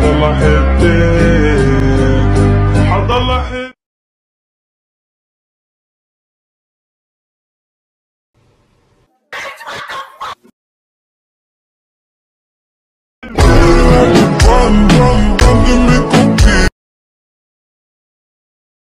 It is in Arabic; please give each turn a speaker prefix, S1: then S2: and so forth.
S1: حضل احبك حضل احبك